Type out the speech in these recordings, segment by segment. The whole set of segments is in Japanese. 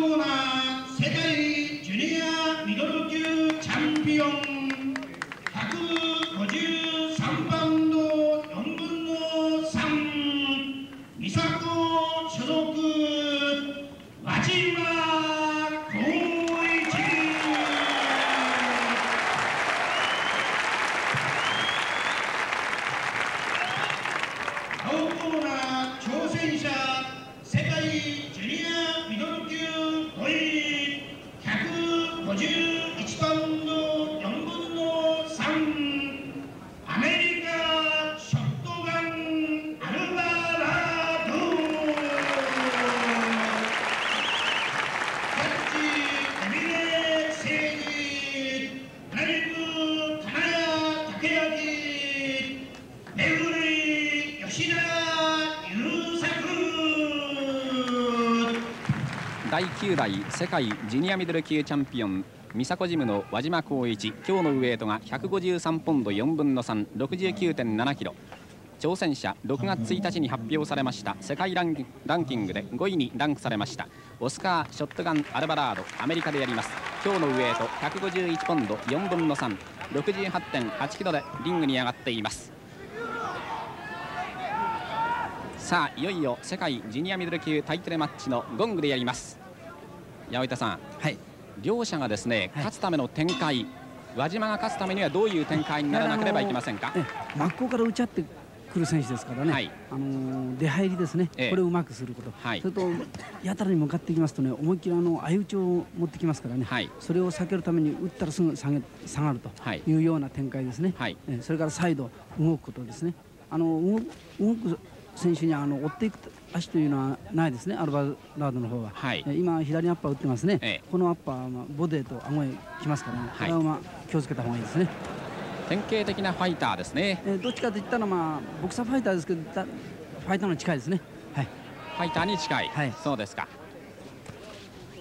コーナー世界第9代世界ジュニアミドル級チャンピオン美佐子ジムの輪島光一。今日のウエイトが153ポンド4分の369.7キロ。挑戦者6月1日に発表されました。世界ランランキングで5位にランクされました。オスカー・ショットガン・アルバラードアメリカでやります。今日のウエイト151ポンド4分の368.8キロでリングに上がっています。さあいよいよ世界ジュニアミドル級タイトルマッチのゴングでやります。八百板さん。はい。両者がですねはい。勝つための展開。輪島が勝つためにはどういう展開にならなければいけませんか？ええ真っ向から打ち合ってくる選手ですからね、はい。あのー出入りですね、ええ。これをうまくすること、はい。それとやたらに向かっていきますとね思いっきりあの相打ちを持ってきますからね、はい。それを避けるために打ったらすぐ下げ下がると。はい。いうような展開ですね、はい。ええそれからサイド動くことですね。あの動く選手にあの追っていく足というのはないですねアルバラードの方は、はい。え今左にアッパー打ってますね、ええ。このアッパーはまあボデーと顎へきますからね、これはまあ気をつけた方がいいですね。典型的なファイターですね。えーどっちかといったら、まあ、ボクサーファイターですけどだファイターの近いですね、はい、ファイターに近い、はい。そうですか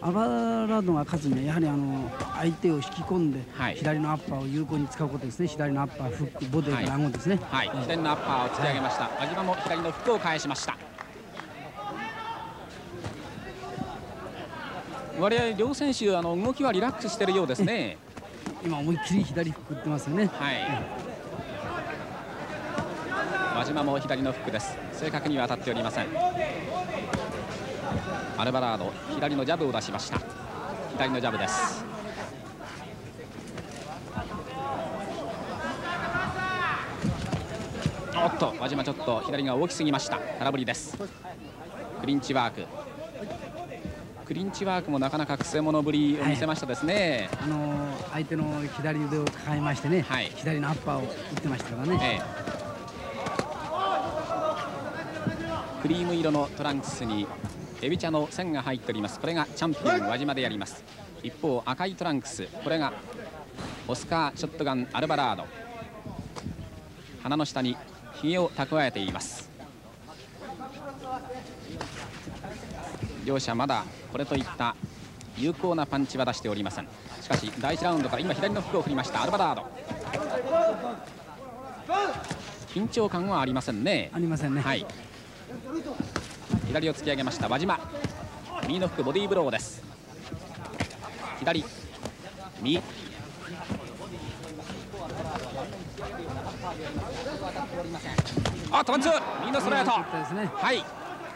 アルバラドが勝つにはやはりあの相手を引き込んで、はい左のアッパーを有効に使うことですね左のアッパーフックボディから顎ですね、はい左のアッパーを突き上げました輪島も左の服を返しました割合両選手あの動きはリラックスしているようですね今思いっきり左フック打ってますよねはい輪島も左のフックです正確には当たっておりませんアルバラード左のジャブを出しました。左のジャブです。おっと輪島ちょっと左が大きすぎました。空振りです。クリンチワーク。クリンチワークもなかなかくせ者ぶりを見せましたですね、あの相手の左腕を抱えましてね、はい。左のアッパーを打ってましたからね、ええ。クリーム色のトランクスにエビ茶の線が入っております。これがチャンピオン輪島でやります。一方赤いトランクス。これがオスカーショットガンアルバラード。鼻の下にひげを蓄えています。両者まだこれといった有効なパンチは出しておりません。しかし第1ラウンドから今左の服を振りました。アルバラード。緊張感はありませんね。ありませんね、はい左を突き上げました輪島。右の服ボディーブローです。左右。あっとワンツー。右のストレート。はい。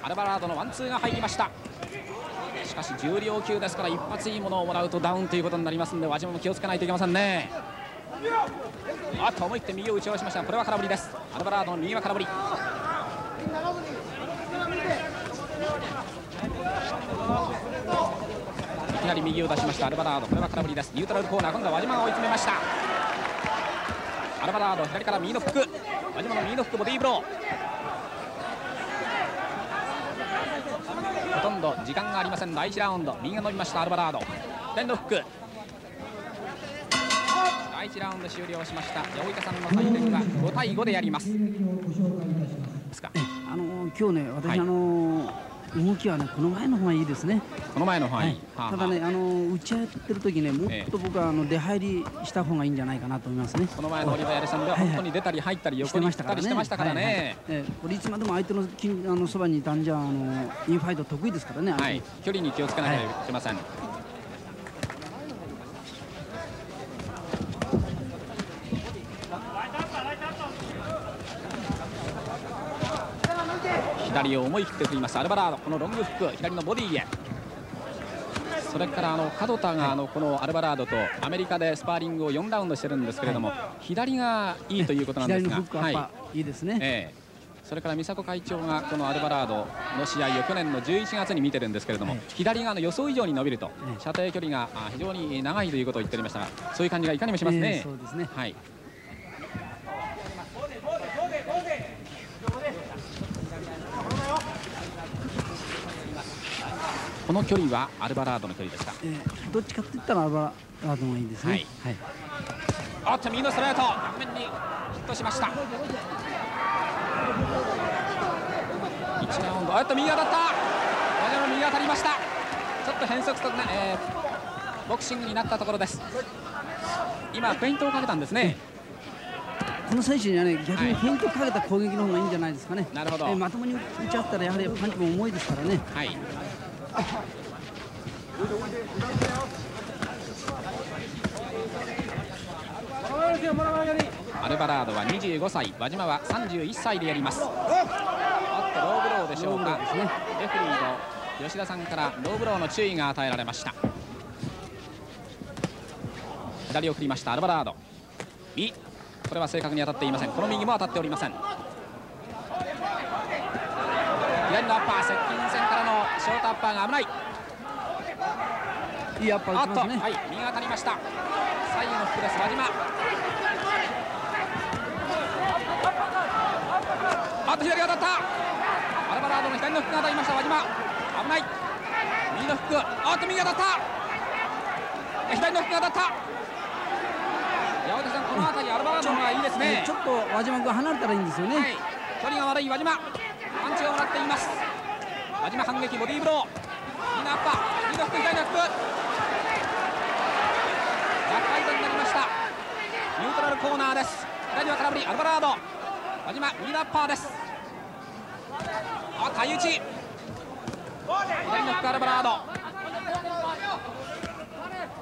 アルバラードのワンツーが入りました。しかし重量級ですから一発いいものをもらうとダウンということになりますので輪島も気をつけないといけませんね。あっと思い切って右を打ち下ろしました。これは空振りです。アルバラードの右は空振りいきなり右を出しました。アルバラード。これは空振りです。ニュートラルコーナー。今度は輪島が追い詰めました。アルバラード左から右のフック輪島の右のフックボディーブロー。ほとんど時間がありません。第1ラウンド。右が伸びました。アルバラード。左のフック第1ラウンド終了しました。八百板さんの採点は5対5でやります。です。かあの今日ね私、はい。あの動きはねこの前の方がいいですね。この前の方がいい。はい、ただねあの打ち合ってる時ねもっと僕はあの出入りした方がいいんじゃないかなと思いますね。この前のオリバヤレさんでは本当に出たり入ったり横に行ったりしてましたからね。えこれいつまでも相手の近あのそばにいたんじゃあのインファイト得意ですからね。はい。距離に気をつけなければいけません。左を思い切って振ります。アルバラードこのロングフック左のボディへ。それからあの角田があのこのアルバラードとアメリカでスパーリングを4ラウンドしてるんですけれども、左がいいということなんですが、はい、いいですね、えー、それから美佐子会長がこのアルバラードの試合を去年の11月に見てるんですけれども、左がの予想以上に伸びると、射程距離が非常に長いということを言っておりましたがそういう感じがいかにもしますね。えー、そうですね。はいこの距離はアルバラードの距離ですか、えー、どっちかって言ったらアルバラードがいいですね、はい、はい、おっと右のストレート。面にヒットしました。1ラウンドあっと右当たった。和田の右当たりました。ちょっと変則とね、えー、ボクシングになったところです。今フェイントをかけたんですね、この選手にはね逆にフェイントかけた攻撃の方がいいんじゃないですかね。なるほど。えー、まともに打ち合ったらやはりパンチも重いですからね。はい。アルバラードは25歳輪島は31歳でやります。おっとローブローでしょうか。です、ね、レフリーの吉田さんからローブローの注意が与えられました。左を振りましたアルバラード。右これは正確に当たっていません。この右も当たっておりません。左のアッパー接近ショートアッパーが危ない。いいアッパー打ちね。はい右が当たりました。左右のフックです輪島。あと左が当たった。アルバラードの左のフックが当たりました輪島。危ない。右のフックあっと右が当たった。左のフックが当たった。八幡さんこの辺りアルバラードの方がいいですね。ちょっと輪島君離れたらいいんですよね、はい、距離が悪い輪島。パンチをもらっています輪島反撃ボディーブロー右のアッパー右のフック左のフックバックアイド。になりましたニュートラルコーナーです。左は空振りアルバラード輪島右のアッパーですあ対打ち左のフックアルバラード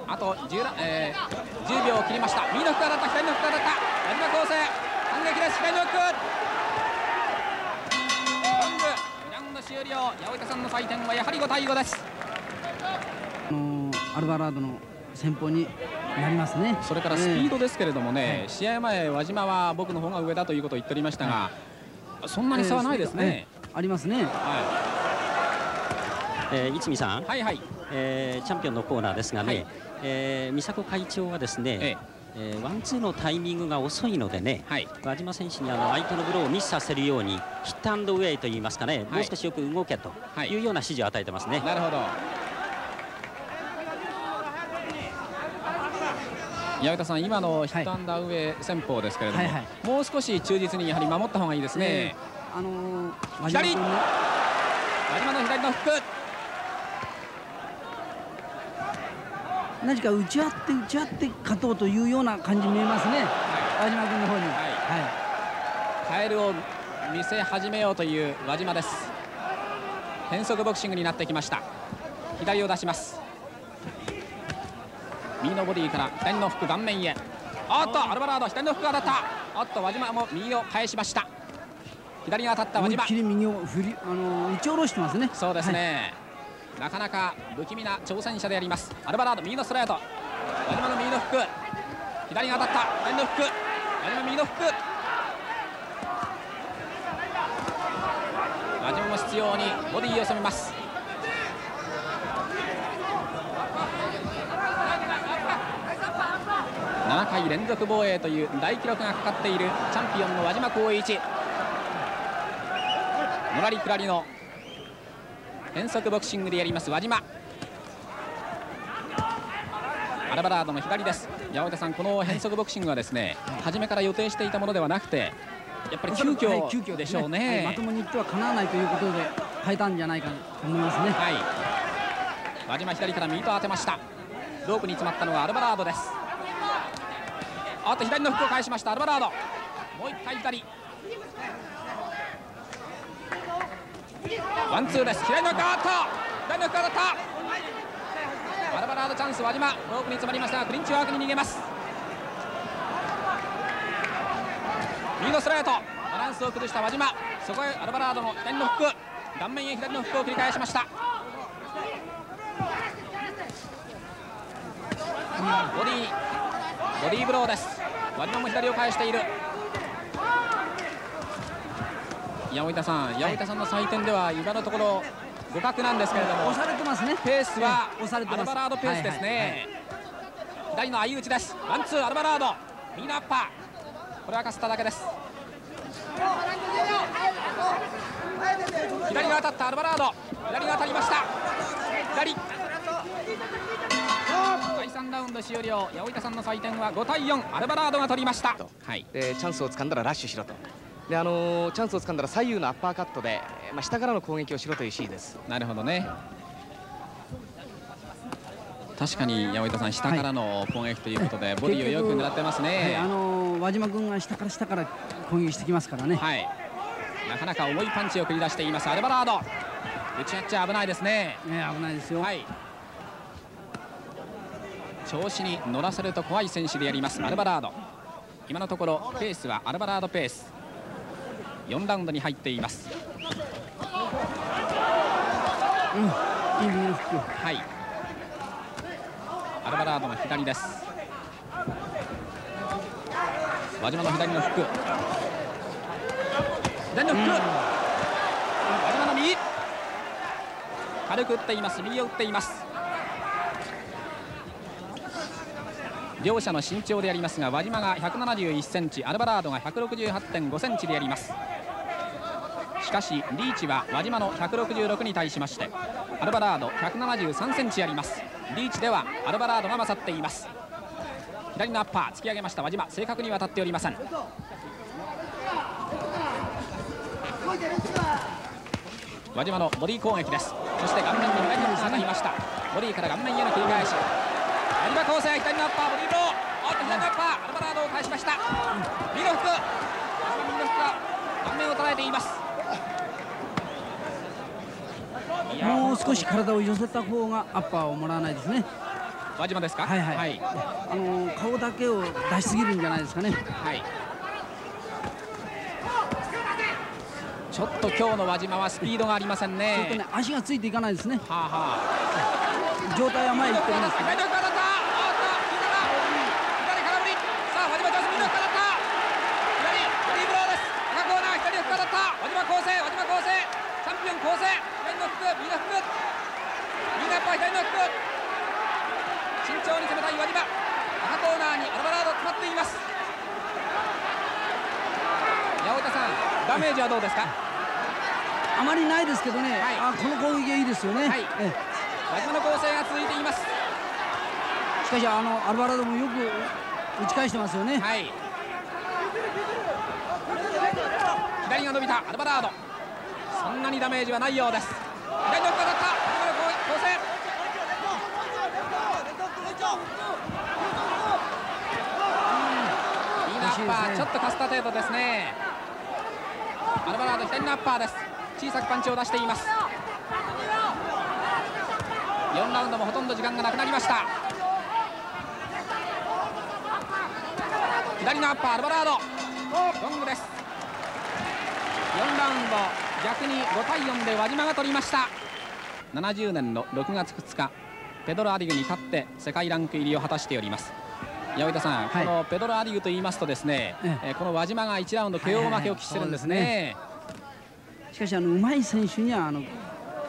あと 10,、えー、10秒を切りました。右のフック当た。った。左のフック当た。った。輪島構成反撃です左のフックロング2ラウンド終了。八百板さんの採点はやはり5対5です。アルバラードの先方になりますね。それからスピードですけれどもね、えー、試合前輪島は僕の方が上だということを言っておりましたが、はい、そんなに差はないですね、えー、ありますね、はい。えー、逸見さん、はいはい。えー、チャンピオンのコーナーですがね、はい、えー、美佐子会長はですね、えーえー、ワンツーのタイミングが遅いのでね、はい、輪島選手にあの相手のブローをミスさせるようにヒットアンドウェイといいますかね、はい、もう少しよく動けとい。うような指示を与えてますね。なるほど。矢田さん、今のヒットアンダーウェイ戦法ですけれども、はいはい、もう少し忠実にやはり守った方がいいですね。えー、あのー、左、輪島の左のフック。何か打ち合って打ち合って勝とうというような感じ見えますね、はい、輪島君の方に。はい、はい、カエルを見せ始めようという輪島です。変則ボクシングになってきました。左を出します。右のボディから左のフック顔面へ。おっとアルバラード左のフックが当たった。おっと輪島も右を返しました。左が当たった輪島。きり右を振りあの打ち下ろしてますね。そうですね、はい、なかなか不気味な挑戦者であります。アルバラード右のストレート。輪島の右のフック。左が当たった。左のフック。輪島右のフック。輪島も執拗にボディを攻めます。7回連続防衛という大記録がかかっているチャンピオンの輪島光一。のらりくらりの変則ボクシングでやります輪島。アルバラードの左です。八百手さんこの変則ボクシングはですね、はい、初めから予定していたものではなくてやっぱり急遽でしょうね、はい、まともにいってはかなわないということで、は変えたんじゃないかと思いますね。はい。輪島左から右と当てました。ロープに詰まったのはアルバラードです。あと左のフックを返しましたアルバラード。もう一回左ワンツーです左のフックあっと左のフック当たったアルバラードチャンス輪島ロープに詰まりましたがクリンチワークに逃げます。右のストレート。バランスを崩した輪島。そこへアルバラードの左のフック。顔面へ左のフックを繰り返しました。ボディボディーブローです。輪島も左を返している。八百板さん八百板さんの採点では今のところ互角なんですけれども押されてますね。ペースは押されてます。アルバラードペースですね、左の相打ちです。ワンツーアルバラード。右のアッパー。これはかすっただけです。左が当たったアルバラード。左が当たりました。左。第3ラウンド終了。八百板さんの採点は5対4アルバラードが取りました。はい。でチャンスを掴んだらラッシュしろとであのーチャンスを掴んだら左右のアッパーカットで、まあ、下からの攻撃をしろという指示です。なるほどね。確かに八百板さん下からの攻撃ということで、ボディをよく狙ってますね、はい、あの輪島君が下から下から攻撃してきますからね。はい。なかなか重いパンチを繰り出していますアルバラード。打ち合っちゃ危ないですね。ね危ないですよ、はい。調子に乗らせると怖い選手でありますアルバラード。今のところペースはアルバラードペース4ラウンドに入っています。うん、いい右のフックはい。アルバラードの左です。輪島の左のフック左のフック、輪島の右。軽く打っています。右を打っています両者の身長でありますが輪島が171センチアルバラードが168.5センチであります。しかしリーチは輪島の166に対しましてアルバラード173センチあります。リーチではアルバラードが勝っています。左のアッパー突き上げました。輪島正確には当たっておりません。輪島のボディ攻撃です。そして顔面に左の当たりました。ボディから顔面への切り返し。輪島構成左のアッパーボディーブローおっと左のアッパーアルバラードを返しました。右のフック。右のフックが顔面を捉えています。もう少し体を寄せた方がアッパーをもらわないですね。輪島ですか？はいはい。はい、あの顔だけを出しすぎるんじゃないですかね。はい。ちょっと今日の輪島はスピードがありませんね。とね足がついていかないですね。はあはあ。状態は前に行ってるんですけど左のフック当たったおっと左だ左空振りさあ輪島チャンス右のフック当たった左ボディーブローです赤コーナー左のフック当たった輪島構成輪島構成チャンピオン構成左のフック右のフック右のアッパー左のフック慎重に攻めたい輪島赤コーナーにアルバラード詰まっています八百田さんダメージはどうですか？あまりないですけどね、はい。あこの攻撃はいいですよね、はい。え輪島の構成が続いています。えしかしあのアルバラードもよく打ち返してますよね、はい。左が伸びたアルバラード。そんなにダメージはないようです。左のフック当たった輪島の構成ちょっとかすった程度ですねアルバラード左のアッパーです。小さくパンチを出しています。4ラウンドもほとんど時間がなくなりました。左のアッパーアルバラード。ロングです。4ラウンド逆に5対4で輪島が取りました。70年の6月2日ペドロ・アディグに勝って世界ランク入りを果たしております。八百田さん、はい。このペドロ・アディグと言いますとですね、ええ。ーこの輪島が1ラウンド KO 負けを喫してるんですね,、しかしあの上手い選手にはあの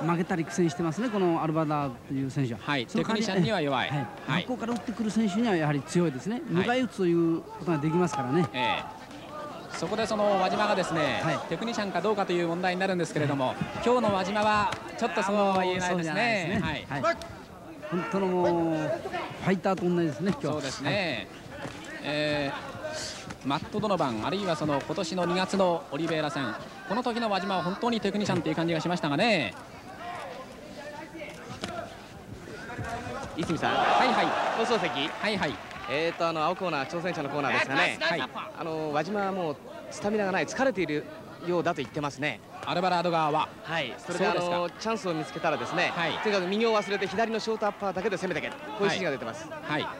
負けたり苦戦してますねこのアルバダーという選手は、はい。テクニシャンには弱い。はいはい。真っ向から打ってくる選手にはやはり強いですね、迎え撃つということができますからね、ええ。そこでその輪島がですね、はい。テクニシャンかどうかという問題になるんですけれども、今日の輪島はちょっとそうは言えないですね。本当のもうファイターと同じですね今日は。そうですね。えーマット・ドノバンあるいはその今年の2月のオリベイラ戦。この時の輪島は本当にテクニシャンという感じがしましたがね。泉さんはいはい。放送席。はいはい。えーとあの青コーナー挑戦者のコーナーですがね、はい、あの輪島はもうスタミナがない疲れているようだと言ってますね。アルバラード側は。はい。それであのチャンスを見つけたらですね、はい、とにかく右を忘れて左のショートアッパーだけで攻めてけこういう指示が出てます、はい、はい、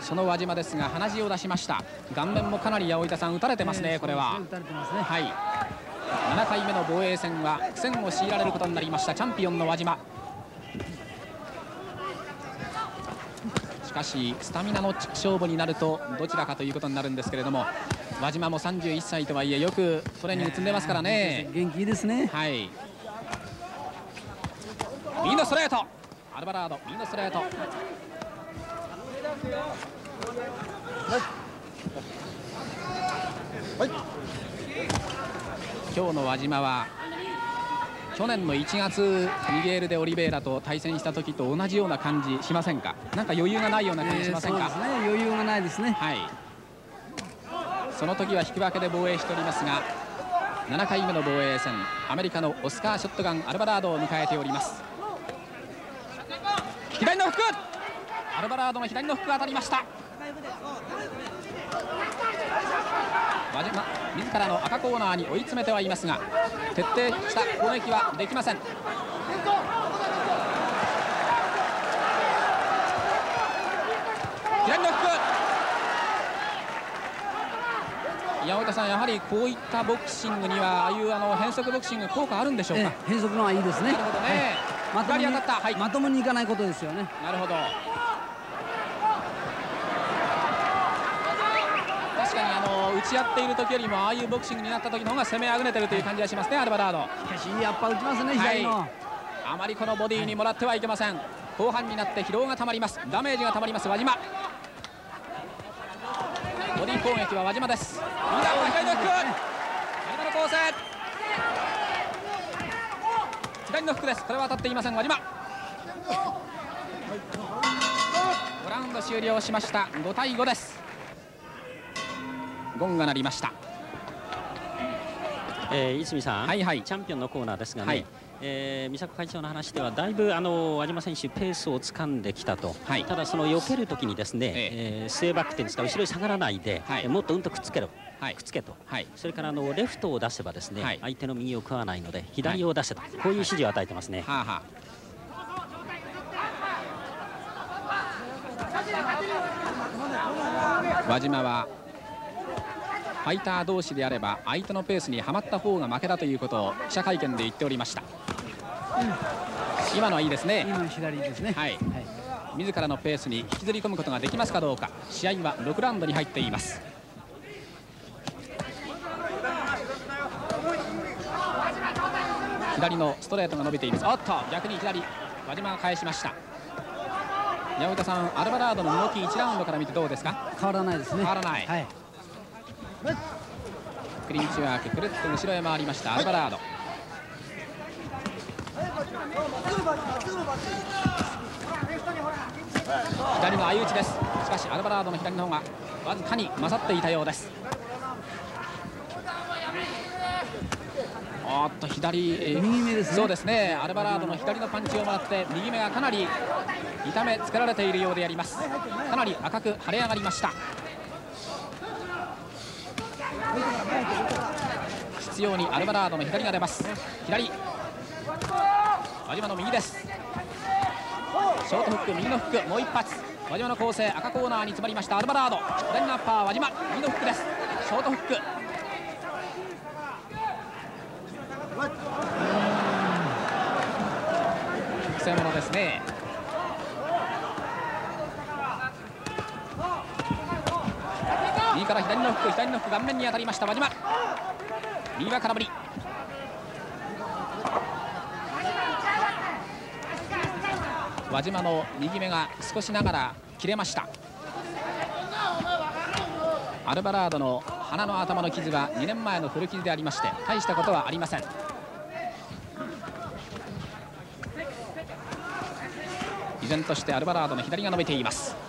その輪島ですが鼻血を出しました。顔面もかなり八百板さん打たれてますね、えー、これは、打たれてますね。はい。7回目の防衛戦は苦戦を強いられることになりました。チャンピオンの輪島。かしスタミナの勝負になるとどちらかということになるんですけれども輪島も31歳とはいえよくトレーニング積んでますからね。元気いいですね。はい。右のストレート。アルバラード右のストレート。はい。今日の輪島は去年の1月ミゲール・でオリベイラと対戦した時と同じような感じしませんか？なんか余裕がないような感じしませんか、えー、ね。余裕がないですね。はいその時は引き分けで防衛しておりますが7回目の防衛戦アメリカのオスカー・ショットガン・アルバラードを迎えております。左のフックアルバラードの左のフックが当たりました。輪島自らの赤コーナーに追い詰めてはいますが徹底した攻撃はできません。左のフック山本さんやはりこういったボクシングにはああいうあの変則ボクシング効果あるんでしょうか、変則のはいいですね。ね、はい、まともに当たった、はい、まともにいかないことですよね。なるほど。確かにあの打ち合っている時よりもああいうボクシングになった時の方が攻めあぐねてるという感じがしますねアルバラード。しかしやっぱ打ちますね左の、はい、あまりこのボディにもらってはいけません。後半になって疲労がたまります。ダメージがたまります輪島ボディ攻撃は輪島です。右段左のフック輪島の構成左のフックです。これは当たっていません輪島。5ラウンド終了しました。5対5です。ゴンが鳴りました。えー、泉さん、はいはい、チャンピオンのコーナーですがね、はい、えー、美作会長の話ではだいぶあの和島選手ペースを掴んできたと、はい、ただその避けるときにですね、ええ。えー、スバックっていうんですか後ろに下がらないで、はい、もっとうんとくっつけろ、はい、くっつけと、はい、それからあのレフトを出せばですね、はい、相手の右を食わないので左を出せと、こういう指示を与えてますね。はあはあ。輪島はファイター同士であれば相手のペースにはまった方が負けだということを記者会見で言っておりました、うん、今のはいいですね。今の左ですね。はい、はい、自らのペースに引きずり込むことができますかどうか。試合は6ラウンドに入っています。左のストレートが伸びています。おっと逆に左。輪島が返しました。山本さんアルバラードの動き1ラウンドから見てどうですか？変わらないですね。変わらない、はいクリンチワークくるっと後ろへ回りましたアルバラード。左の相打ちです。しかしアルバラードの左の方がわずかに勝っていたようです。おっと左、え右目です、ね、そうですね。アルバラードの左のパンチをもらって右目がかなり痛めつけられているようであります。かなり赤く腫れ上がりました必要にアルバラードの左が出ます。左。輪島の右です。ショートフック右のフック。もう一発。輪島の構成赤コーナーに詰まりました。アルバラード。左のアッパー輪島右のフックです。ショートフック。くせ者ですね右から左のフック左のフック顔面に当たりました輪島。右は空振り。輪島の右目が少しながら切れました。アルバラードの鼻の頭の傷は2年前の古傷でありまして大したことはありません。依然としてアルバラードの左が伸びています。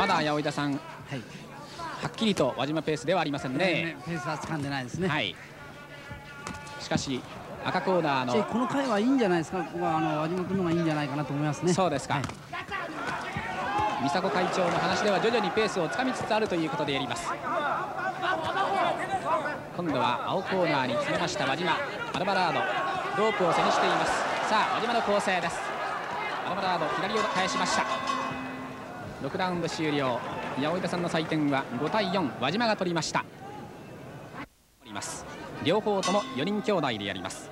まだ八百板さんはい、はっきりと輪島ペースではありませんね、ね、ペースは掴んでないですね、はい、しかし赤コーナーのこの回はいいんじゃないですか。ここはあの輪島君のがいいんじゃないかなと思いますね。そうですか、はい、美佐子会長の話では徐々にペースをつかみつつあるということでやります。今度は青コーナーに詰めました輪島アルバラード。ロープを背にしています。さあ輪島の構成です。アルバラード左を返しました6ラウンド終了。八百板さんの採点は5対4輪島が取りました。両方とも4人兄弟でやります。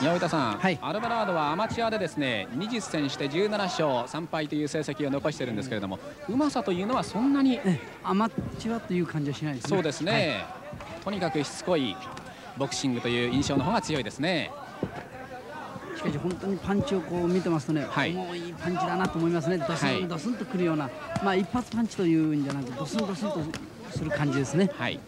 宮田さん、はい、アルバラードはアマチュアでですね20戦して17勝3敗という成績を残しているんですけれども、うまさというのはそんなに、アマチュアという感じはしないですね。そうですね、はい、とにかくしつこいボクシングという印象の方が強いですねしかし本当にパンチをこう見てますとね、はい、重いパンチだなと思いますね。ドスン、ドスンとくるような、まあ、一発パンチというんじゃなくドスンドスンとする感じですね。はい。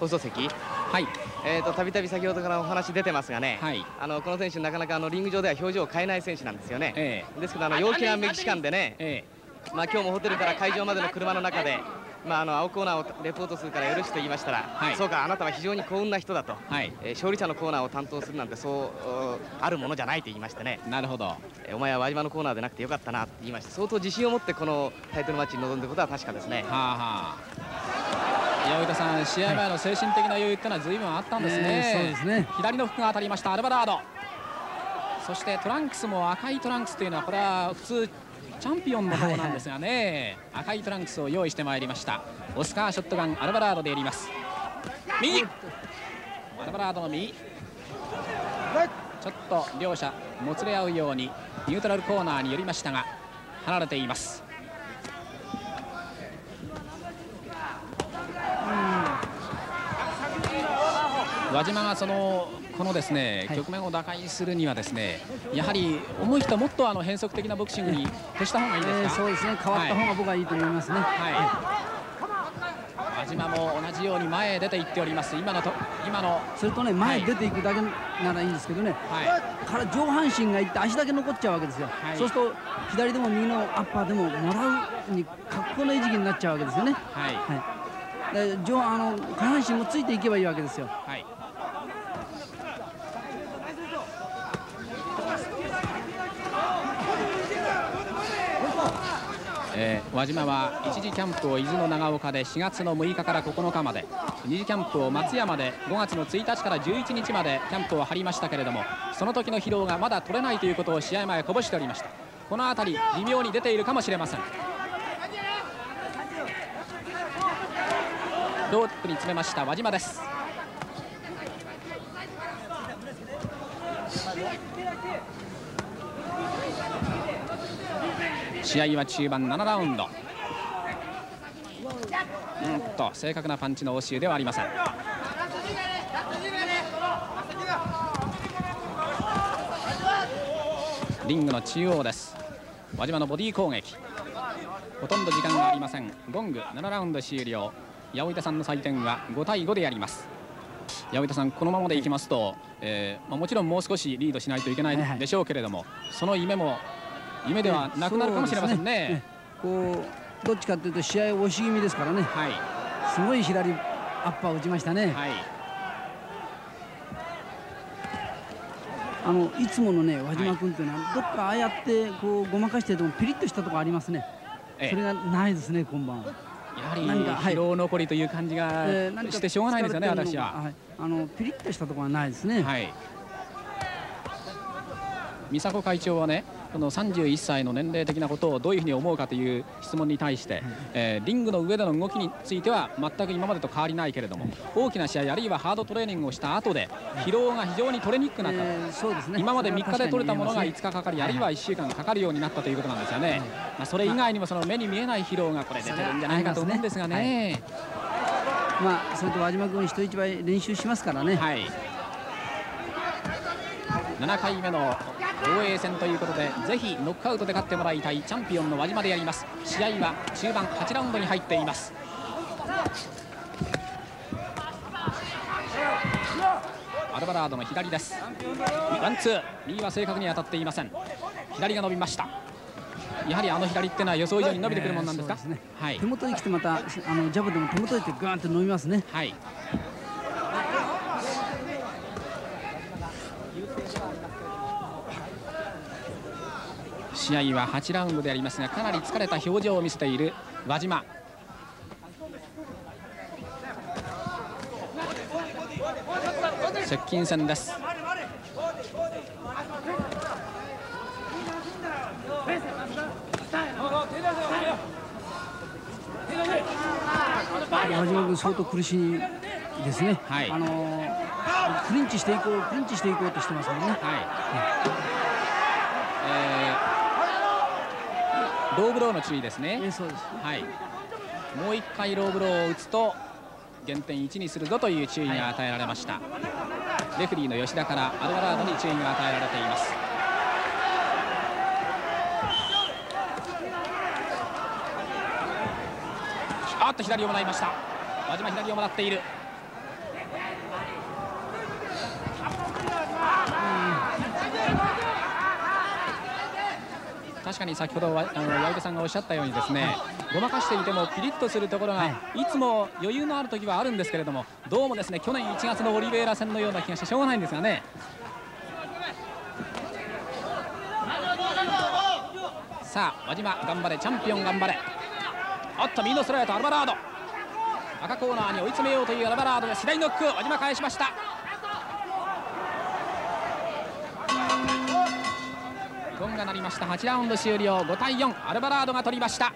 放送席。はい。えーとたびたび先ほどからお話出てますがね、はい、あのこの選手なかなかあのリング上では表情を変えない選手なんですよね、えー、ですけどあの陽気なメキシカンでね、えー、まあ今日もホテルから会場までの車の中でまあ、あの青コーナーをレポートするからよろしくと言いましたら、はい、そうかあなたは非常に幸運な人だと、はい、えー、勝利者のコーナーを担当するなんてそうあるものじゃないと言いましてね。なるほど、えー、お前は輪島のコーナーでなくてよかったなと言いまして相当自信を持ってこのタイトルマッチに臨んでいることは確かですね。はあはあ、岩田さん試合前の精神的な余裕ってのは随分あったんですね。はい、そうですね。左の服が当たりましたアルバラード。そしてトランクスも赤いトランクスというのはこれは普通チャンピオンの方なんですがね、はいはい、赤いトランクスを用意してまいりました。オスカーショットガンアルバラードでやります。右。アルバラードの右。ちょっと両者もつれ合うようにニュートラルコーナーに寄りましたが離れています。輪島がそのこのですね、局面を打開するにはですねやはり思い人もっとあの変則的なボクシングに徹した方がいいですか、えー、そうですね。変わった方が僕はいいと思いますね。はい。輪島も同じように前へ出ていっております。今のと今のそれとね前出ていくだけならいいんですけどね、はい、から上半身がいって足だけ残っちゃうわけですよ、はい、そうすると左でも右のアッパーでももらうに格好の餌食になっちゃうわけですよね。はい、はい、で上あの下半身もついていけばいいわけですよ。はいえー、輪島は一時キャンプを伊豆の長岡で4月の6日から9日まで。二次キャンプを松山で5月の1日から11日までキャンプを張りましたけれどもその時の疲労がまだ取れないということを試合前こぼしておりました。この辺り微妙に出ているかもしれません。ロープに詰めました輪島です。試合は中盤7ラウンド。うんと正確なパンチの応酬ではありません。リングの中央です。輪島のボディ攻撃。ほとんど時間がありません。ゴング7ラウンド終了。八百板さんの採点は5対5でやります。八百板さんこのままでいきますと、えーまあ、もちろんもう少しリードしないといけないでしょうけれども、その夢も夢ではなくなるかもしれませんね。ね。こうどっちかというと試合押し気味ですからね、はい、すごい左アッパーを打ちましたね。はい。あのいつものね輪島君というのは、どっかああやってこうごまかしててもピリッとしたところありますね、それがないですね今晩。やはり疲労残りという感じがしてしょうがないですよね、私は、はい、あのピリッとしたところはないですね。はい、美佐子会長はねこの31歳の年齢的なことをどういうふうに思うかという質問に対して、えー、リングの上での動きについては全く今までと変わりないけれども大きな試合あるいはハードトレーニングをした後で疲労が非常に取れにくくなった、えーそうですね、今まで3日で取れたものが5日かかりあるいは1週間かかるようになったということなんですよね、まあ、それ以外にもその目に見えない疲労がこれ出てるんじゃないかと思うんですがね。まあ、それと輪島君人一倍練習しますからね。はい。7回目の防衛戦ということでぜひノックアウトで勝ってもらいたいチャンピオンの輪島でやります。試合は中盤8ラウンドに入っています。アルバラードの左です。ワンツー。右は正確に当たっていません。左が伸びました。やはりあの左っていうのは予想以上に伸びてくるものなんですか、ね、はい、手元に来てまたあのジャブでも手元に来てガーンと伸びますね。はい試合は8ラウンドでありますがかなり疲れた表情を見せている輪島。接近戦です。輪島君相当苦しいですね、はい、あのクリンチしていこうクリンチしていこうとしてますもんね、はい。えー、ローブローの注意ですね、えー、そうです、はい、もう一回ローブローを打つと減点1にするぞという注意が与えられました、はい、レフリーの吉田からアルバラードに注意が与えられています。あっと左をもらいました。輪島左をもらっているかに先ほどあの八重さんがおっしゃったようにですねごまかしていてもピリッとするところが、い、つも余裕のある時はあるんですけれどもどうもですね去年1月のオリベイラ戦のような気がしてしょうがないんですがね。さあ輪島頑張れチャンピオン頑張れ。おっと右のストレートアルバラード。赤コーナーに追い詰めようというアルバラードで左ノック輪島返しましたゴンが鳴りました。8ラウンド終了。5対4アルバラードが取りました。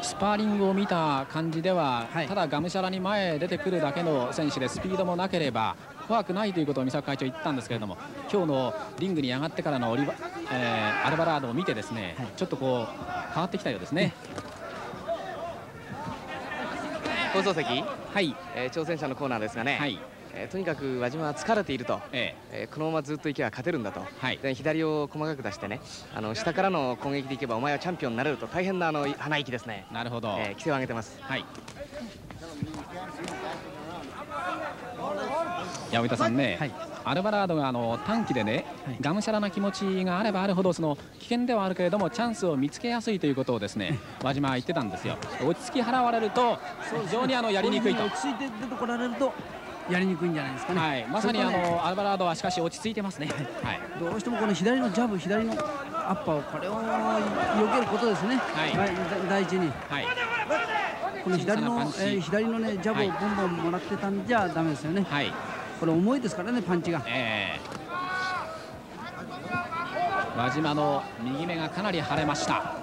スパーリングを見た感じでは、はい、ただがむしゃらに前へ出てくるだけの選手でスピードもなければ怖くないということを三坂会長言ったんですけれども今日のリングに上がってからのオリバ、えー、アルバラードを見てですね、はい、ちょっとこう変わってきたようですね。放送席、はい。えー、挑戦者のコーナーですがね、はいえー、とにかく輪島は疲れていると、ええ。ー、このままずっといけば勝てるんだと、はい、で左を細かく出してねあの下からの攻撃でいけばお前はチャンピオンになれると大変なあの鼻息ですね。なるほど、えー、規制を上げてます。はい。八百田さんね、はい、アルバラードがあの短期でね、はい、がむしゃらな気持ちがあればあるほどその危険ではあるけれどもチャンスを見つけやすいということをですね 輪島は言ってたんですよ。落ち着き払われると非常にあのやりにくいと。落ち着いて出てこられるとやりにくいんじゃないですかね、はい、まさにあのアルバラードはしかし落ち着いてますね、はい、どうしてもこの左のジャブ左のアッパーをこれを避けることですね、はい、第一に、はい、この左の、えー、左のねジャブをボンボンもらってたんじゃダメですよね、はい。これ重いですからねパンチが、えー、輪島の右目がかなり腫れました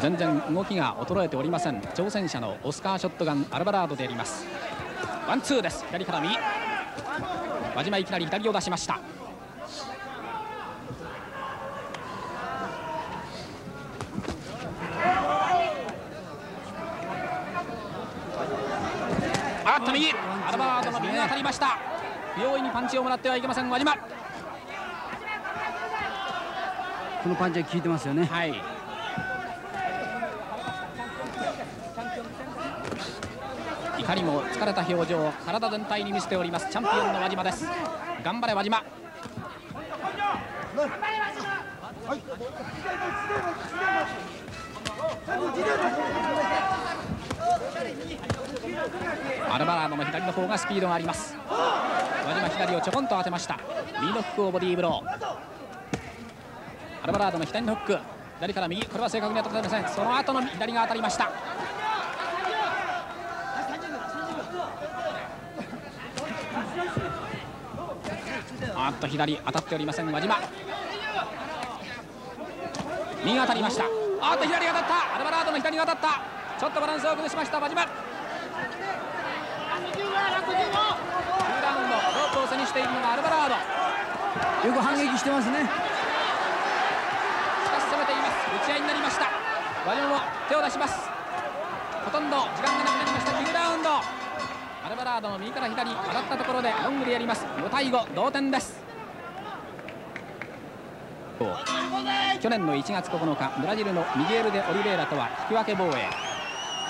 全然動きが衰えておりません。挑戦者のオスカーショットガンアルバラードであります。ワンツーです。左から右。輪島いきなり左を出しました。っと右。アルバードの右が当たりました。不用意にパンチをもらってはいけません。輪島。このパンチは効いてますよね。はい。怒りも疲れた表情を体全体に見せております。チャンピオンの輪島です。頑張れ輪島。アルバラードの左の方がスピードがあります。輪島左をちょこんと当てました。右のフックをボディーブロー。アルバラードの左のフック。左から右。これは正確に当たってません。その後の左が当たりました。あっと左当たっておりません輪島。右当たりました。あっと左が当たった。アルバラードの左が当たった。ちょっとバランスを崩しました輪島。ラウンドロープを背にしているのがアルバラード。よく反撃してますねしかし攻めています打ち合いになりました輪島も手を出します。ほとんど時間がなくなりました。9ラウンド。アルバラードの右から左当たったところでロングでやります。5対5同点です。去年の1月9日ブラジルのミゲール・デ・オリベイラとは引き分け防衛。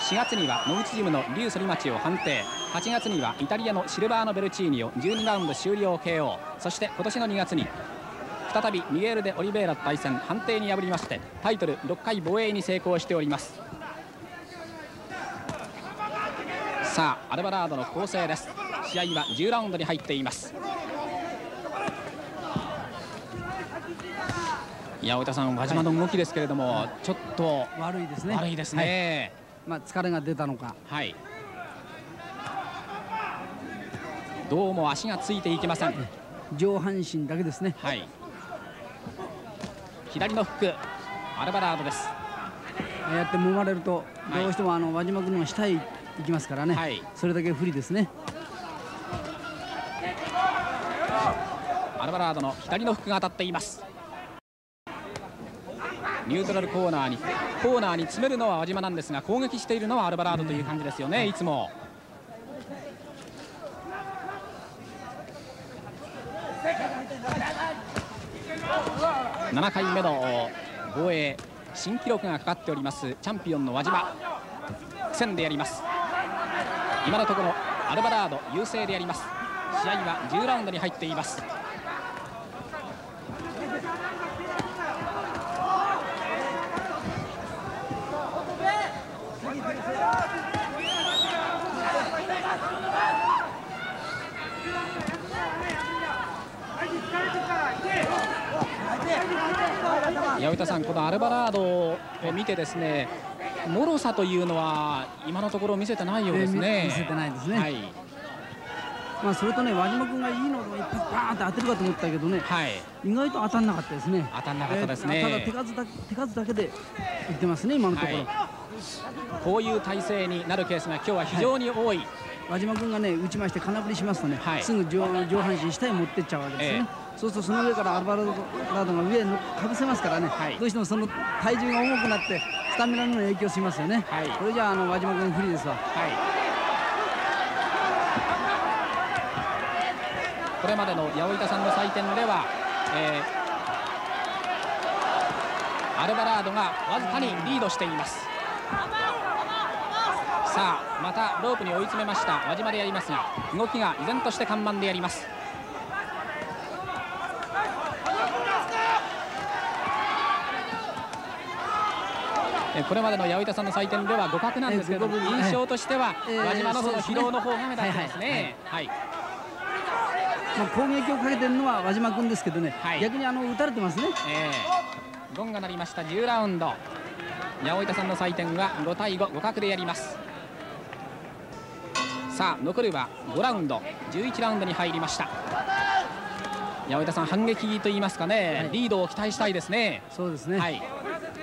4月には野口ジムのリュウ・ソリマチを判定。8月にはイタリアのシルバーノ・ベルチーニを12ラウンド終了 KO そして今年の2月に再びミゲール・デ・オリベイラと対戦。判定に破りましてタイトル6回防衛に成功しております。さあアルバラードの構成です。試合は10ラウンドに入っています。いや太田さん輪島の動きですけれども、はい、ちょっと悪いですね。悪いですね、はい、まあ疲れが出たのか。はい。どうも足がついていけません。上半身だけですね。はい左のフックアルバラードです。やって揉まれるとどうしてもあの輪島君の下へ行きますからね、はい、それだけ不利ですね。アルバラードの左のフックが当たっています。ニュートラルコーナーにコーナーに詰めるのは輪島なんですが攻撃しているのはアルバラードという感じですよね、いつも。7回目の防衛新記録がかかっておりますチャンピオンの輪島。戦でやります。今のところアルバラード優勢でやります。試合は10ラウンドに入っています。八百田さん、このアルバラードを見てですね脆さというのは今のところ見せてないようですね。見せてないですね、はい。まあ、それとね輪島君がいいのを一発バーンと当てるかと思ったけどね、はい、意外と当たらなかったですね。当たらなかったですね、えー、ただ手数だ手数だけでいってますね今のところ、はい、こういう体勢になるケースが今日は非常に多い、はい、輪島君がね打ちまして空振りしますとね、はい、すぐ上上半身下へ持ってっちゃうわけですね、えーそうするとその上からアルバラードが上にかぶせますからね、はい、どうしてもその体重が重くなってスタミナにも影響しますよね、はい、これじゃあの輪島君不利ですわ、はい、これまでの八百板さんの採点では、えー、アルバラードがわずかにリードしています。さあまたロープに追い詰めました輪島でやりますが動きが依然として看板でやりますこれまでの八百板さんの採点では互角なんですけども、印象としては輪島のその疲労の方が目立ってますね。はいまあ、攻撃をかけてるのは輪島君ですけどね、はい、逆にあの打たれてますね、えー、ゴンが鳴りました10ラウンド。八百板さんの採点は5対5互角でやります。さあ残るは5ラウンド。11ラウンドに入りました。八百板さん反撃と言いますかね、はい、リードを期待したいですね。そうですね、はい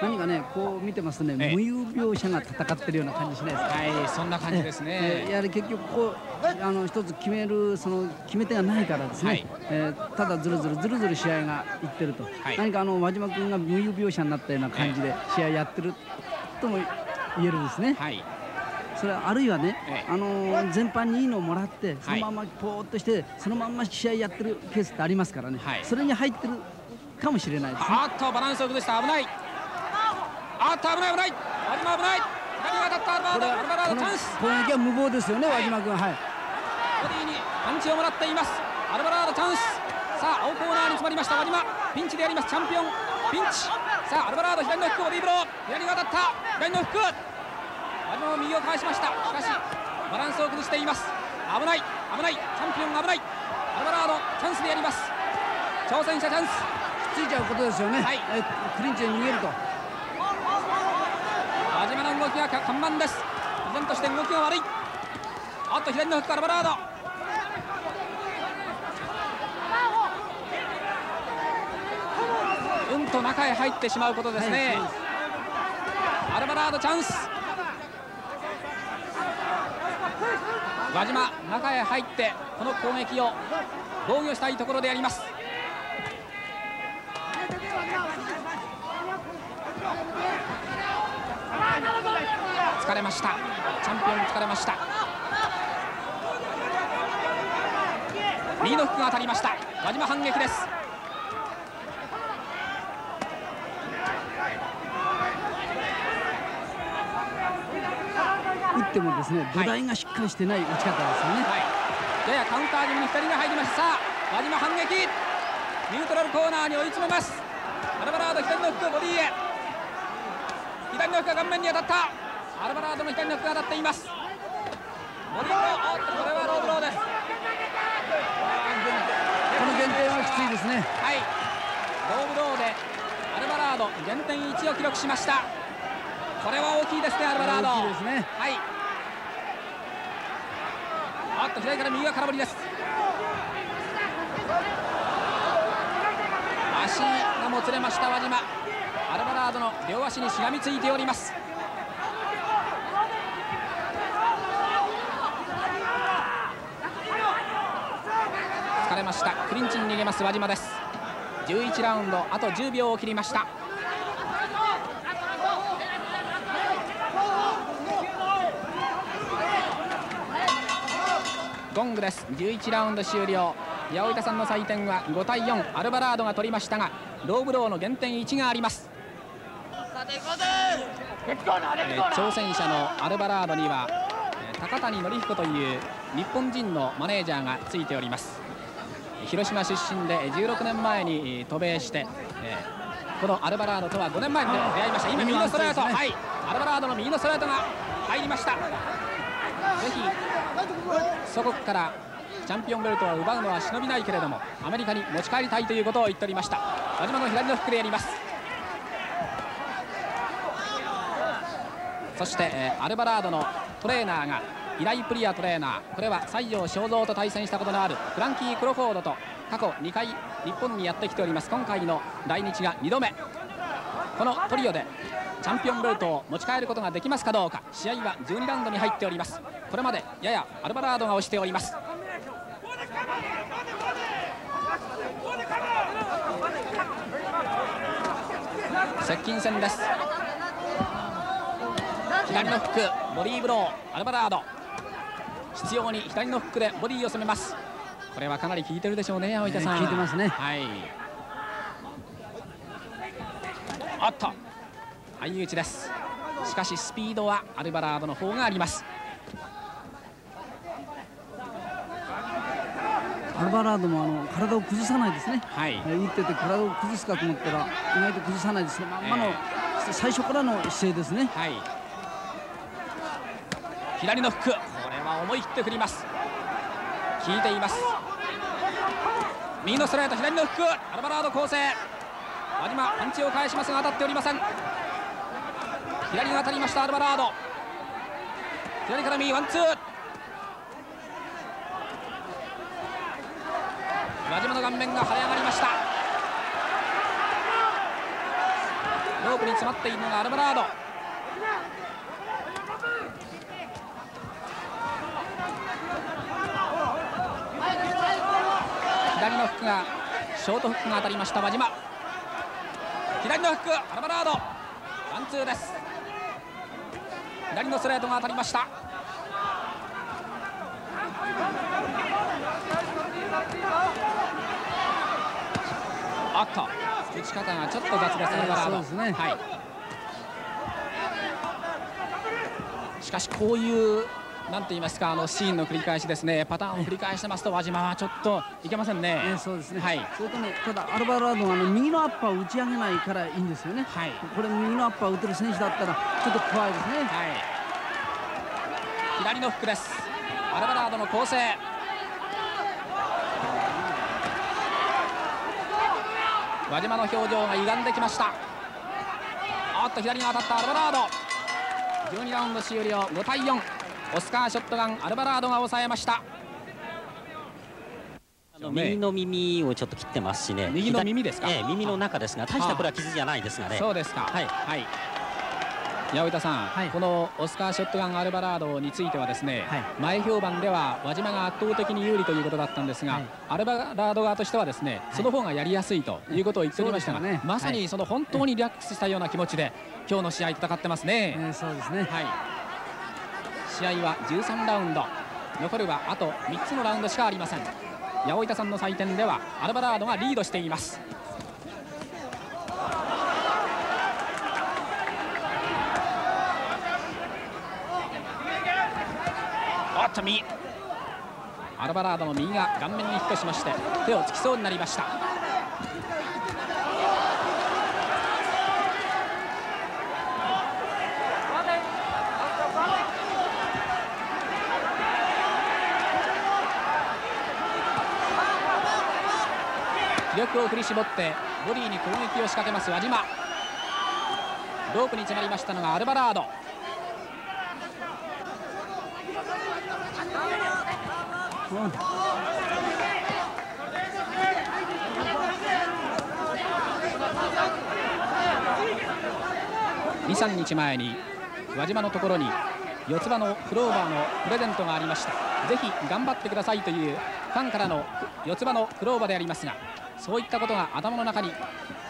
何かねこう見てますとね、無有病者が戦ってるような感じしないですか？はいそんな感じですね。やはり結局こうあの一つ決めるその決め手がないからですね。はい、えー、ただずるずるずるずる試合がいってると、はい、何かあの輪島君が無有病者になったような感じで試合やってるとも言えるんですね。はい。それはあるいはね、あのー、全般にいいのをもらってそのままぽーっとしてそのまんま試合やってるケースってありますからね、はい、それに入ってるかもしれないです、ね、あっとバランスを崩した。危ないあっと危ない危ない。輪島危ない。左が当たったアルバラードチャンス。攻撃は無謀ですよね輪島君はい。ボディにパンチをもらっています。アルバラードチャンス。さあ青コーナーに詰まりました。輪島。ピンチでやります。チャンピオン。ピンチ。さあアルバラード左のフックボディブロー。左が当たった。左のフック輪島も右を返しました。しかしバランスを崩しています。危ない。危ない。チャンピオン危ない。アルバラードチャンスでやります。挑戦者チャンス。ついちゃうことですよね、はい、えクリンチで逃げると動きが看板です。依然として動きが悪い。あっと左のフックからバラード。うんと中へ入ってしまうことですね、はい、アルバラードチャンス。輪島中へ入ってこの攻撃を防御したいところであります。疲れました。チャンピオン疲れました。右のフックが当たりました。輪島反撃です。打ってもですね土台がしっかりしてない打ち方ですよね、はい、ややカウンター気味に2人が入りましたさあ輪島反撃。ニュートラルコーナーに追い詰めます。アルバラード左のフックボディへ。左のフックが顔面に当たったアルバラードの左のフックが当たっています。ボディーおっとこれはローブローです。この減点はきついですね。はい。ローブローでアルバラード減点1を記録しました。これは大きいですねアルバラード。大きいですね。はい。あっと左から右が空振りです。足がもつれました輪島。アルバラードの両足にしがみついておりますました。クリンチに逃げます輪島です。11ラウンドあと10秒を切りました。ゴングです。11ラウンド終了。八百板さんの採点は5対4アルバラードが取りましたがローブローの減点1があります。え、挑戦者のアルバラードには、えー、高谷紀彦という日本人のマネージャーがついております。広島出身で16年前に渡米して、えー、このアルバラードとは5年前に出会いました。今右のストレート、はい。アルバラードの右のストレートが入りました。ぜひ祖国からチャンピオンベルトを奪うのは忍びないけれどもアメリカに持ち帰りたいということを言っておりました。輪島の左のフックでやります。そして、えー、アルバラードのトレーナーがイライプリアトレーナーこれは西条正蔵と対戦したことのあるフランキー・クロフォードと過去2回日本にやってきております。今回の来日が2度目。このトリオでチャンピオンベルトを持ち帰ることができますかどうか。試合は12ラウンドに入っております。これまでややアルバラードが押しております。接近戦です。左のフックボディーブローアルバラード。必要に左のフックでボディを攻めます。これはかなり効いてるでしょうね青板さん、効いてますね。はい。あっと相打ちです。しかしスピードはアルバラードの方があります。アルバラードもあの体を崩さないですね、はい、打ってて体を崩すかと思ったら意外と崩さないですまんまの、えー、最初からの姿勢ですね、はい、左のフック思い切って振ります。効いています。右のストレート左のフック。アルバラード構成輪島パンチを返しますが当たっておりません。左が当たりましたアルバラード。左から右ワンツー。輪島の顔面が腫れ上がりました。ロープに詰まっているのがアルバラード左のフックがショートフックが当たりました輪島左のフックアルバラードワンツーです左のストレートが当たりましたあっと打ち方がちょっと雑ですね、バラード。ですね。はい。しかしこういうなんて言いますかあのシーンの繰り返しですねパターンを繰り返してますと輪島はちょっといけませんね。ねそうですね。はい。それとねただアルバラードはあの右のアッパーを打ち上げないからいいんですよね。はい。これ右のアッパーを打てる選手だったらちょっと怖いですね。はい。左のフックです。アルバラードの構成。輪島の表情が歪んできましたあっと左に当たったアルバラード12ラウンド終了5対4オスカーショットガンアルバラードが抑えました。右の耳をちょっと切ってますしね。右の耳ですか、ええ、耳の中ですが大したこれは傷じゃないですがね。そうですか。はい、はい。八百板さん、はい、このオスカーショットガンアルバラードについてはですね、はい、前評判では輪島が圧倒的に有利ということだったんですが、はい、アルバラード側としてはですね、その方がやりやすいということを言っておりましたが、ね、まさにその本当にリラックスしたような気持ちで今日の試合戦ってますね。えー、そうですね、はい、試合は13ラウンド。残るはあと3つのラウンドしかありません。八百板さんの採点ではアルバラードがリードしています。おっと右アルバラードの右が顔面にヒットしまして手をつきそうになりました。を振り絞ってボディに攻撃を仕掛けます輪島。ロープに詰まりましたのがアルバラード。23日前に輪島のところに四つ葉のクローバーのプレゼントがありました。ぜひ頑張ってくださいというファンからの四つ葉のクローバーでありますが。そういったことが頭の中に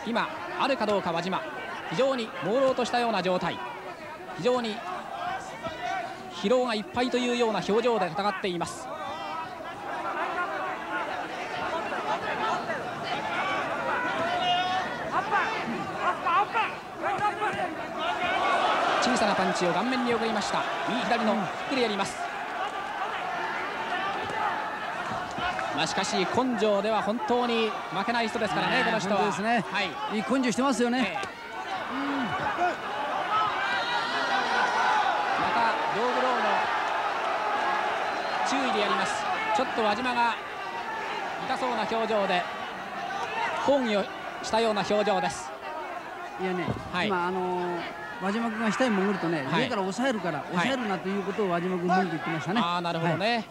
今あるかどうか輪島非常に朦朧としたような状態。非常に疲労がいっぱいというような表情で戦っています。小さなパンチを顔面に送りました。右左のフックでやります。まあ、しかし根性では本当に負けない人ですからね、この人は。ですね。はい。いい根性してますよね。えーまた道具ローの注意でやります。ちょっと輪島が痛そうな表情で抗議をしたような表情です。いやね、はい、今あのー、輪島君が下に潜るとね、はい、上から抑えるから抑えるなということを輪島君文句言ってましたね、ああなるほどね、はい、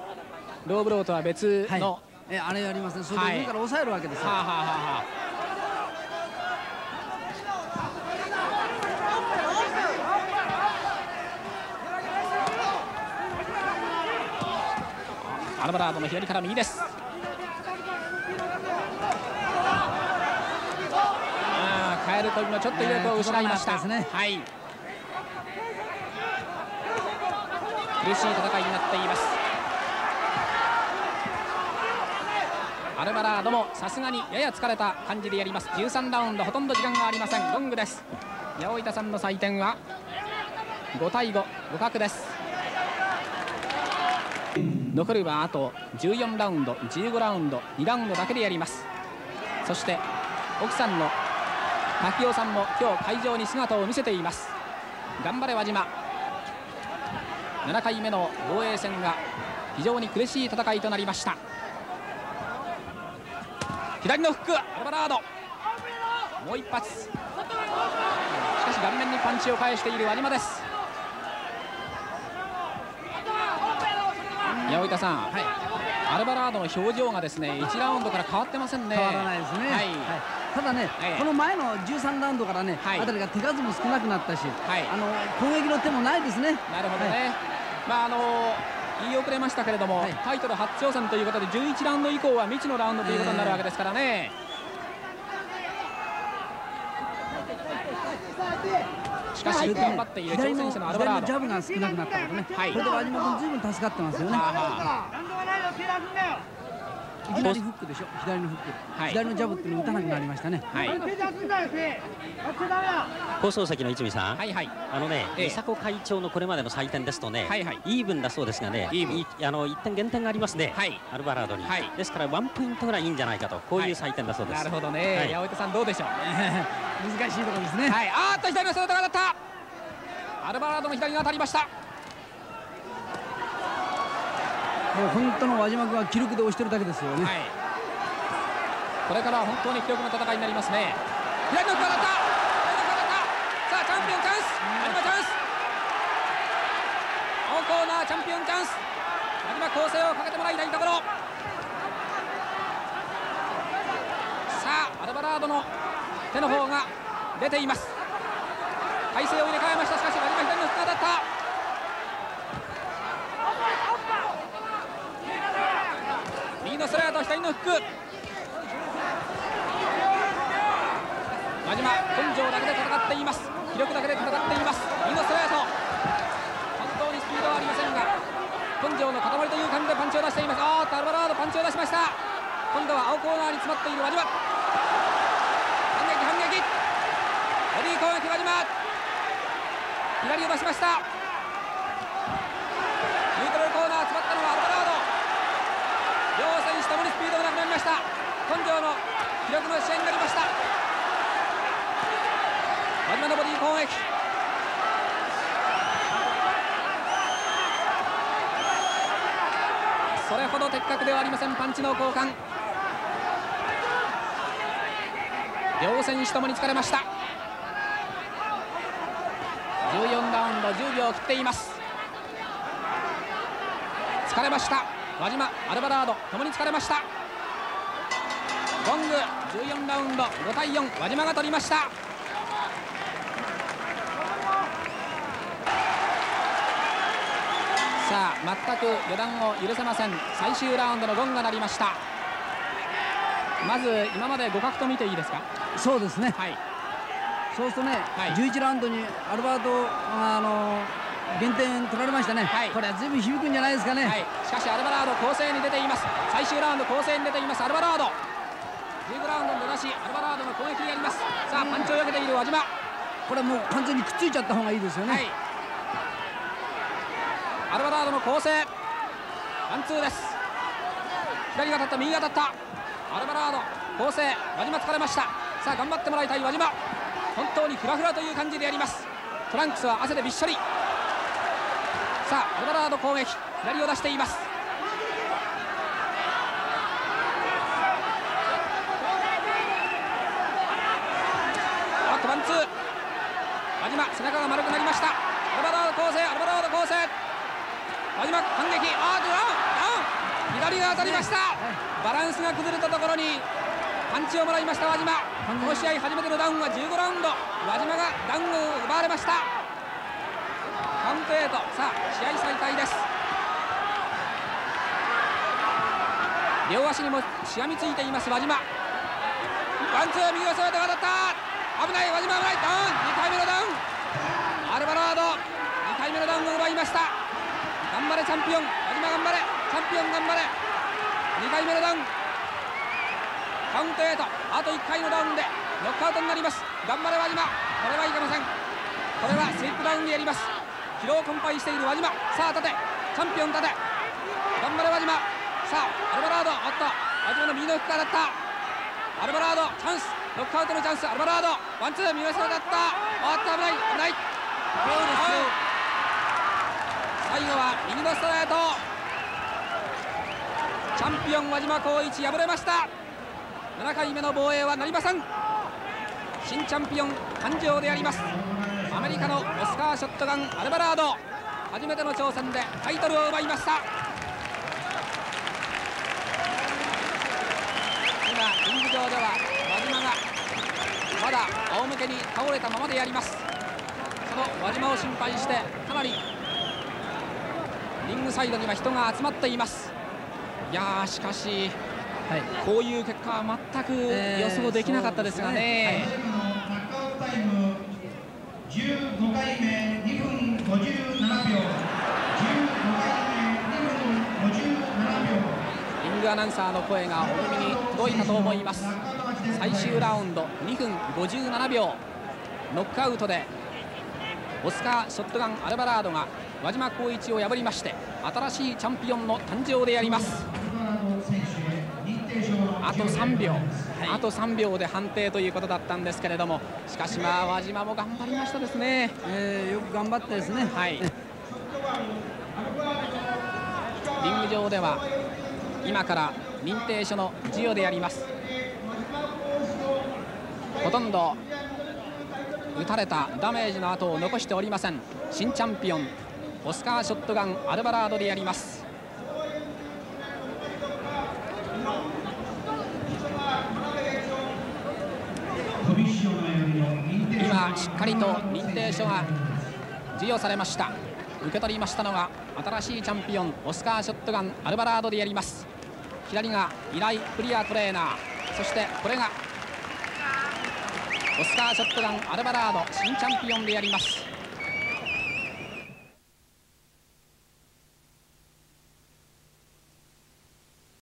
ローブローとは別のえあれやりますね。それで上から抑えるわけですよ、はあはあはあ、アルバラードの左から右です。あカエル飛びもちょっと威力を失いました、ね、はい。苦しい戦いになっていますルバラードもさすがにやや疲れた感じでやります。13ラウンドほとんど時間がありません。ロングです。八百板さんの採点は5対5互角です。残るはあと14ラウンド15ラウンド2ラウンドだけでやります。そして奥さんの滝尾さんも今日会場に姿を見せています。頑張れ輪島。7回目の防衛戦が非常に苦しい戦いとなりました。左のフックアルバラード。もう一発。しかし顔面にパンチを返している有馬です。八百板さん、はい、アルバラードの表情がですね1ラウンドから変わってませんね。変わらないですね、はい、はい、ただね、この前の13ラウンドからね、はい、あたりが手数も少なくなったし、はい、あの攻撃の手もないですね。なるほどね、まああのー言い遅れましたけれども、はい、タイトル初挑戦ということで11ラウンド以降は未知のラウンドということになるわけですからね。しかし頑張っている挑戦者のアルバラード。ジャブが少なくなったことね、はい、これで輪島君ずいぶん助かってますよね。いきなりフックでしょ？左のフック、はい、左のジャブっていうの打たなくなりましたね、はい、放送席の一味さん、はいはい、あのね、伊佐子会長のこれまでの採点ですとね、はいはい、イーブンだそうですがね、いあの1点減点がありますね、はい、アルバラードに、はい、ですからワンポイントぐらいいいんじゃないかと、こういう採点だそうです。なるほどね、はい、八百さんどうでしょう？難しいところですね。はい、あーっと左のストレートが当たった。アルバラードの左が当たりました。もう本当の輪島君は気力で押してるだけですよね、はい、これからは本当に気力の戦いになりますね。左の体さあチャンピオンチャンス。有馬チャンス。青コーナーチャンピオンチャンス。有馬構成をかけてもらいたいところ。さあアルバラードの手の方が出ています。体勢を入れ替えました。しかし有馬左の負荷だったのストレート左のフック真島根性だけで戦っています。気力だけで戦っています。右のストレート。本当にスピードはありませんが根性の塊という感じでパンチを出しています。あーっとアルバラードパンチを出しました。今度は青コーナーに詰まっている輪島。反撃反撃。ボディー攻撃輪島。左を出しましたニュートラルコーナー詰まったのはアルバラード両選手ともにスピードがなくなりました。根性の記録の試合になりました。輪島のボディ攻撃それほど的確ではありません。パンチの交換。両選手ともに疲れました。14ラウンド10秒を切っています。疲れました。輪島アルバラードともに疲れました。ゴング14ラウンド5対4輪島が取りました。さあ全く予断を許せません。最終ラウンドのゴンが鳴りました。まず今まで互角と見ていいですか？そうですね。はい。そうするとね、はい、11ラウンドにアルバートあの減点取られましたね、はい、これは随分響くんじゃないですかね、はい、しかしアルバラード攻勢に出ています。最終ラウンド攻勢に出ていますアルバラード15ラウンドの出しアルバラードの攻撃にやります。さあパンチをよけている輪島。これもう完全にくっついちゃった方がいいですよね、アルバラードの構成ワンツーです。左が当たった右が当たった。アルバラード構成輪島疲れました。さあ頑張ってもらいたい輪島。本当にフラフラという感じでやります。トランクスは汗でびっしょり。さあアルバラード攻撃。左を出していますあとワンツー輪島背中が丸くなりましたアルバラード構成アルバラード構成輪島反撃。あーダウンダウン。左が当たりました。バランスが崩れたところにパンチをもらいました輪島この試合初めてのダウンは15ラウンド。輪島がダウンを奪われました。カウント8さあ試合再開です。両足にもしがみついています輪島ワンツー右を添えて当たった。危ない輪島危ない。ダウン。2回目のダウン。アルバラード。2回目のダウンを奪いました。頑張れチャンピオン。輪島頑張れ。チャンピオン頑張れ。2回目のダウン。カウント8あと1回のダウンでノックアウトになります。頑張れ輪島これはいけません。これはスイップダウンでやります。疲労困憊している輪島さあ立て。チャンピオン立て。頑張れ輪島さあアルバラード。おっと。輪島の右のフック当たった。アルバラード。チャンス。ノックアウトのチャンス。アルバラード。ワンツー。見逃されだった。おっと危ない。危ない。最後は右のストレート。チャンピオン輪島光一敗れました。7回目の防衛はなりません。新チャンピオン誕生であります。アメリカのオスカー・ショットガン・アルバラード。初めての挑戦でタイトルを奪いました。今リング上では輪島がまだ仰向けに倒れたままでやります。その輪島を心配してかなりリングサイドには人が集まっています。いやしかし、はい、こういう結果は全く予想できなかったですがね。えー15回目2分57秒。15回目2分57秒。リングアナウンサーの声がお耳に届いたと思います。最終ラウンド2分57秒。ノックアウトでオスカー・ショットガン・アルバラードが輪島光一を破りまして新しいチャンピオンの誕生であります。あと3秒、はい、あと3秒で判定ということだったんですけれどもしかしまあ輪島も頑張りましたですね、えー、よく頑張ってですね。はい。リング上では今から認定書の授与であります。ほとんど打たれたダメージの跡を残しておりません。新チャンピオンオスカー・ショットガン・アルバラードでやります。今しっかりと認定書が授与されました。受け取りましたのが新しいチャンピオンオスカー・ショットガン・アルバラードでやります。左が依頼クリアトレーナー。そしてこれがオスカー・ショットガン・アルバラード新チャンピオンでやります。